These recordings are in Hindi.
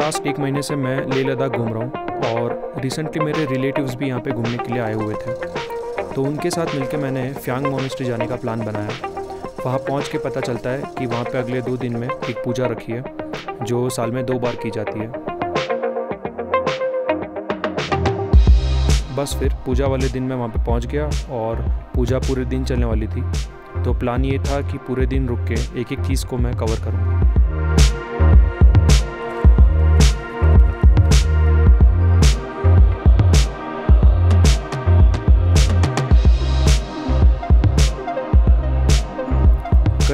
लास्ट एक महीने से मैं लेह लद्दाख घूम रहा हूँ और रिसेंटली मेरे रिलेटिव्स भी यहाँ पे घूमने के लिए आए हुए थे। तो उनके साथ मिलकर मैंने फ्यांग मोनेस्ट्री जाने का प्लान बनाया। वहाँ पहुँच के पता चलता है कि वहाँ पे अगले दो दिन में एक पूजा रखी है, जो साल में दो बार की जाती है। बस फिर पूजा वाले दिन मैं वहाँ पे पहुँच गया और पूजा पूरे दिन चलने वाली थी। तो प्लान ये था कि पूरे दिन रुक के एक एक चीज़ को मैं कवर करूँगा।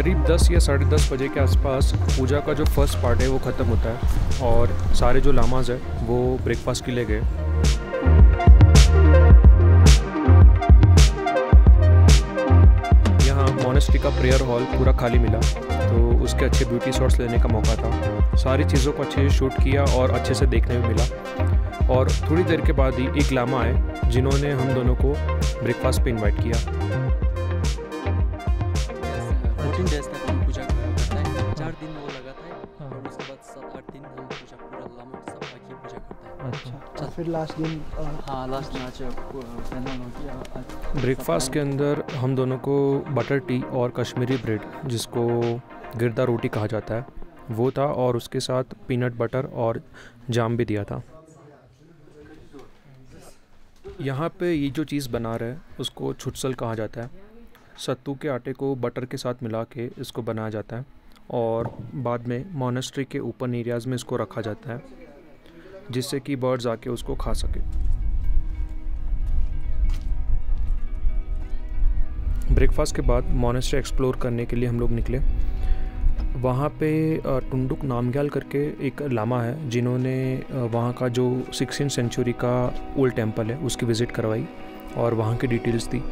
करीब 10 या साढ़े दस बजे के आसपास पूजा का जो फ़र्स्ट पार्ट है, वो ख़त्म होता है और सारे जो लामाज है, वो ब्रेकफास्ट के लिए गए। यहाँ मोनेस्ट्री का प्रेयर हॉल पूरा खाली मिला तो उसके अच्छे ब्यूटी शॉट्स लेने का मौका था। सारी चीज़ों को अच्छे से शूट किया और अच्छे से देखने में मिला। और थोड़ी देर के बाद ही एक लामा आए, जिन्होंने हम दोनों को ब्रेकफास्ट पे इनवाइट किया। फिर लास्ट दिन हाँ लास्ट आज ब्रेकफास्ट के अंदर हम दोनों को बटर टी और कश्मीरी ब्रेड जिसको गिरदा रोटी कहा जाता है वो था और उसके साथ पीनट बटर और जाम भी दिया था। यहाँ पे ये जो चीज़ बना रहे हैं उसको छुटसल कहा जाता है। सत्तू के आटे को बटर के साथ मिला के इसको बनाया जाता है और बाद में मोनेस्ट्री के ओपन एरियाज़ में इसको रखा जाता है। जिससे कि बर्ड्स आके उसको खा सके। ब्रेकफास्ट के बाद मोनेस्ट्री एक्सप्लोर करने के लिए हम लोग निकले। वहाँ पे टुंडुक नामग्याल करके एक लामा है, जिन्होंने वहाँ का जो सिक्सटीन सेंचुरी का ओल्ड टेंपल है, उसकी विज़िट करवाई और वहाँ की डिटेल्स दी।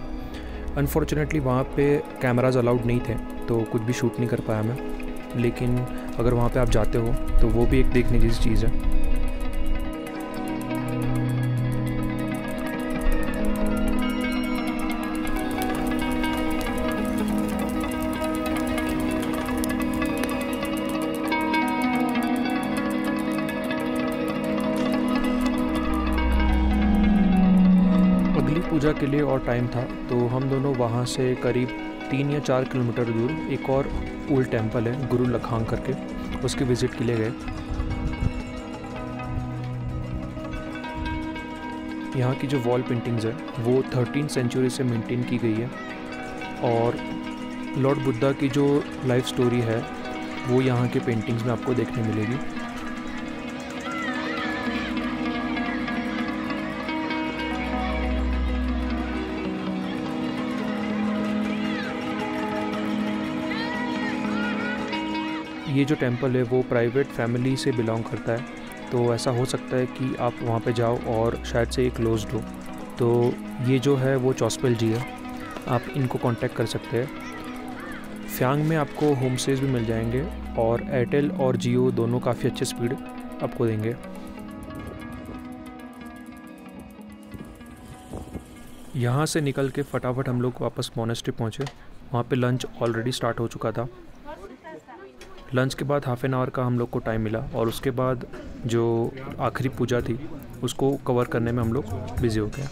अनफॉर्चुनेटली वहाँ पे कैमराज अलाउड नहीं थे तो कुछ भी शूट नहीं कर पाया मैं। लेकिन अगर वहाँ पे आप जाते हो तो वो भी एक देखने जैसी चीज़ है। पूजा के लिए और टाइम था तो हम दोनों वहाँ से करीब तीन या चार किलोमीटर दूर एक और ओल्ड टेंपल है, गुरु लखांग करके, उसकी विज़िट के लिए गए। यहाँ की जो वॉल पेंटिंग्स है, वो थर्टीन सेंचुरी से मेंटेन की गई है और लॉर्ड बुद्धा की जो लाइफ स्टोरी है, वो यहाँ के पेंटिंग्स में आपको देखने मिलेगी। ये जो टेंपल है वो प्राइवेट फैमिली से बिलोंग करता है। तो ऐसा हो सकता है कि आप वहाँ पे जाओ और शायद से ये क्लोज हो। तो ये जो है वो चौसपेल जी है। आप इनको कांटेक्ट कर सकते हैं। फ्यांग में आपको होम स्टेज भी मिल जाएँगे और एयरटेल और जियो दोनों काफ़ी अच्छे स्पीड आपको देंगे। यहाँ से निकल के फटाफट हम लोग वापस मोनेस्ट्री पहुँचे। वहाँ पे लंच ऑलरेडी स्टार्ट हो चुका था। लंच के बाद हाफ़ एन आवर का हम लोग को टाइम मिला और उसके बाद जो आखिरी पूजा थी, उसको कवर करने में हम लोग बिज़ी हो गए।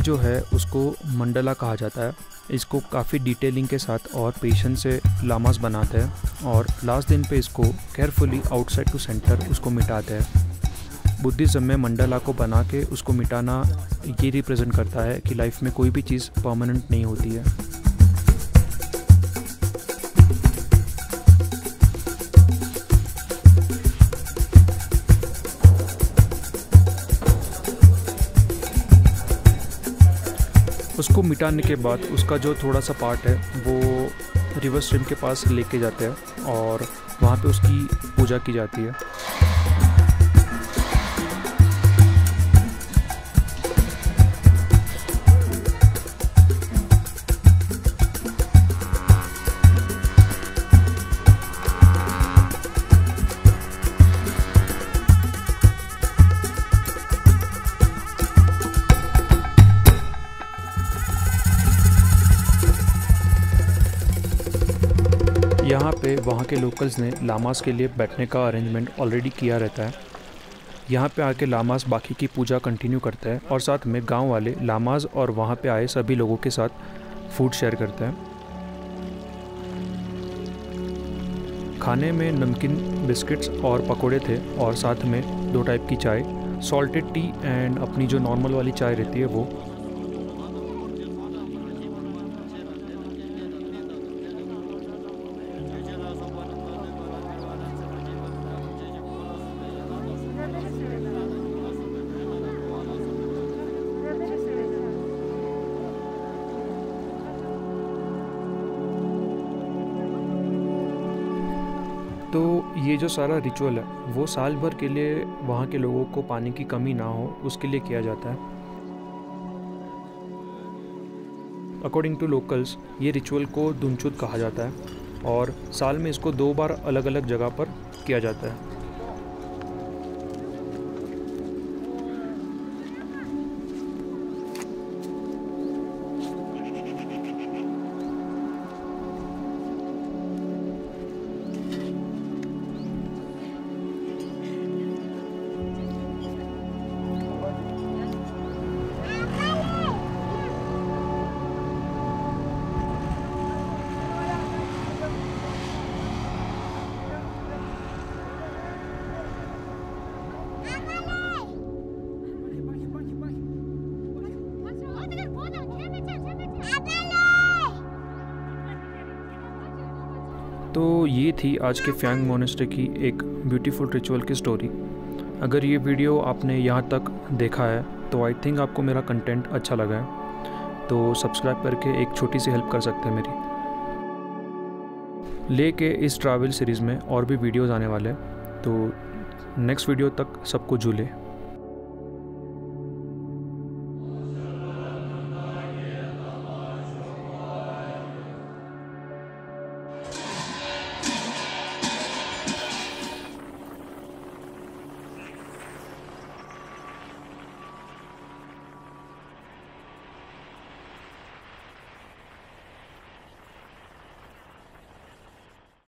जो है, उसको मंडला कहा जाता है। इसको काफ़ी डिटेलिंग के साथ और पेशेंस से लामास बनाते हैं और लास्ट दिन पे इसको केयरफुली आउटसाइड टू सेंटर उसको मिटाते हैं। बुद्धिज़्म में मंडला को बना के उसको मिटाना ये रिप्रेजेंट करता है कि लाइफ में कोई भी चीज़ परमानेंट नहीं होती है। उसको मिटाने के बाद उसका जो थोड़ा सा पार्ट है, वो रिवर स्ट्रीम के पास लेके जाते हैं और वहाँ पे उसकी पूजा की जाती है। यहाँ पे वहाँ के लोकल्स ने लामास के लिए बैठने का अरेंजमेंट ऑलरेडी किया रहता है। यहाँ पे आके लामास बाकी की पूजा कंटिन्यू करते हैं और साथ में गाँव वाले लामास और वहाँ पे आए सभी लोगों के साथ फ़ूड शेयर करते हैं। खाने में नमकीन बिस्किट्स और पकोड़े थे और साथ में दो टाइप की चाय सॉल्टेड टी एंड अपनी जो नॉर्मल वाली चाय रहती है वो तो ये जो सारा रिचुअल है, वो साल भर के लिए वहाँ के लोगों को पानी की कमी ना हो, उसके लिए किया जाता है। अकॉर्डिंग टू लोकल्स ये रिचुअल को दुनचुद कहा जाता है और साल में इसको दो बार अलग अलग जगह पर किया जाता है। तो ये थी आज के फ्यांग मोनेस्ट्री की एक ब्यूटीफुल रिचुअल की स्टोरी अगर ये वीडियो आपने यहाँ तक देखा है तो आई थिंक आपको मेरा कंटेंट अच्छा लगा है। तो सब्सक्राइब करके एक छोटी सी हेल्प कर सकते हैं मेरी। लेके इस ट्रैवल सीरीज़ में और भी वीडियोज़ आने वाले हैं तो नेक्स्ट वीडियो तक सबको झूले।